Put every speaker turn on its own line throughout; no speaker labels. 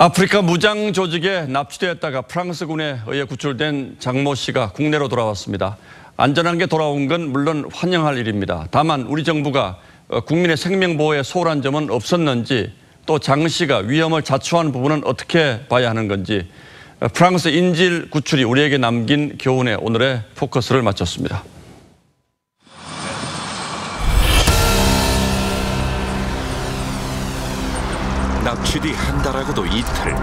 아프리카 무장 조직에 납치되었다가 프랑스군에 의해 구출된 장모 씨가 국내로 돌아왔습니다. 안전한 게 돌아온 건 물론 환영할 일입니다. 다만 우리 정부가 어, 국민의 생명 보호에 소홀한 점은 없었는지 또 장 씨가 위험을 자초한 부분은 어떻게 봐야 하는 건지 어, 프랑스 인질 구출이 우리에게 남긴 교훈에 오늘의 포커스를 맞췄습니다.
납치 뒤 한 달하고도 이틀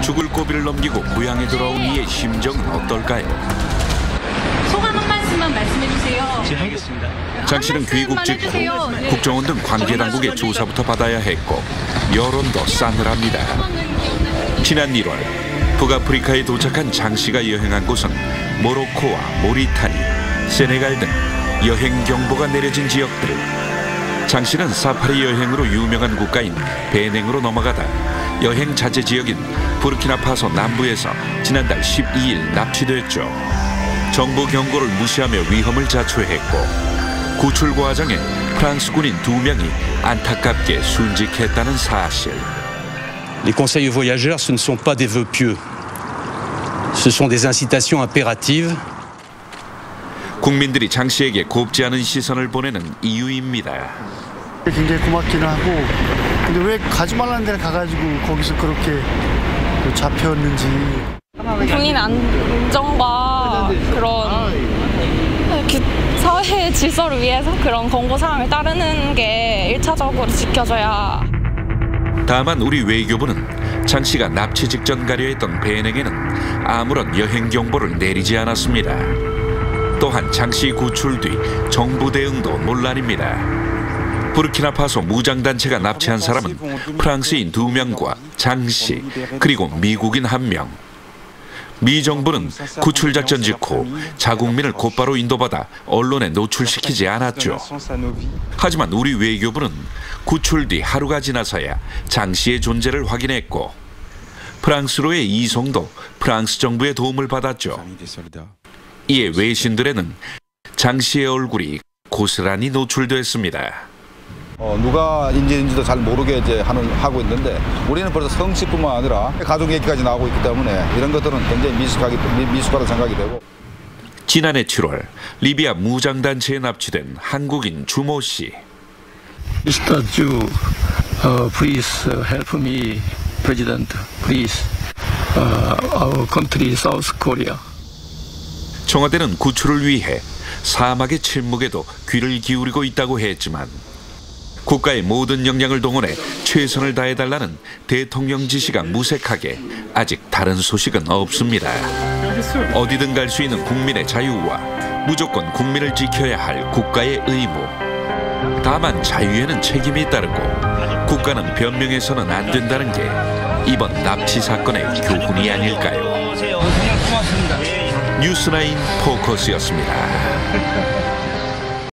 죽을 고비를 넘기고 고향에 돌아온 이의 심정은 어떨까요?
소감 한 말씀만 말씀해 주세요.
네, 알겠습니다.
장 씨는 귀국 직후 국정원 등 관계 당국의 조사부터 받아야 했고 여론도 싸늘합니다. 지난 1월 북아프리카에 도착한 장 씨가 여행한 곳은 모로코와 모리타니, 세네갈 등 여행 경보가 내려진 지역들. 장 씨는 사파리 여행으로 유명한 국가인 베냉으로 넘어가다 여행 자제 지역인 부르키나파소 남부에서 지난달 12일 납치됐죠. 정부 경고를 무시하며 위험을 자초했고 구출 과정에 프랑스 군인 두 명이 안타깝게 순직했다는 사실.
Les conseils aux voyageurs, ce ne sont pas des vœux pieux. Ce sont des incitations impératives
국민들이 장 씨에게 곱지 않은 시선을 보내는 이유입니다.
굉장히 고맙기는 하고 근데 왜 가지 말라는 데를 가가지고 거기서 그렇게 그 잡혔는지
국민 안정과 그런 그 사회 질서를 위해서 그런 권고 사항을 따르는 게 1차적으로 지켜져야
다만 우리 외교부는 장 씨가 납치 직전 가려 했던 베냉에는 아무런 여행 경보를 내리지 않았습니다. 또한 장 씨 구출 뒤 정부 대응도 논란입니다. 부르키나파소 무장단체가 납치한 사람은 프랑스인 두명과 장 씨, 그리고 미국인 한명 미 정부는 구출 작전 직후 자국민을 곧바로 인도받아 언론에 노출시키지 않았죠. 하지만 우리 외교부는 구출 뒤 하루가 지나서야 장 씨의 존재를 확인했고 프랑스로의 이송도 프랑스 정부의 도움을 받았죠. 이에 외신들에는 장 씨의 얼굴이 고스란히 노출됐습니다.
어, 누가 인지인지도 잘 모르게 이제 하는 하고 있는데 우리는 벌써 성씨뿐만 아니라 가족 얘기까지 나오고 있기 때문에 이런 것들은 굉장히 미숙하기 미- 미숙하다는 생각이 되고
지난해 7월 리비아 무장단체에 납치된 한국인 주모 씨.
Mr. Ju, uh, please help me, President. Please, uh, our country, South Korea.
청와대는 구출을 위해 사막의 침묵에도 귀를 기울이고 있다고 했지만 국가의 모든 역량을 동원해 최선을 다해달라는 대통령 지시가 무색하게 아직 다른 소식은 없습니다. 어디든 갈 수 있는 국민의 자유와 무조건 국민을 지켜야 할 국가의 의무. 다만 자유에는 책임이 따르고 국가는 변명해서는 안 된다는 게 이번 납치 사건의 교훈이 아닐까요? 뉴스나인 포커스였습니다.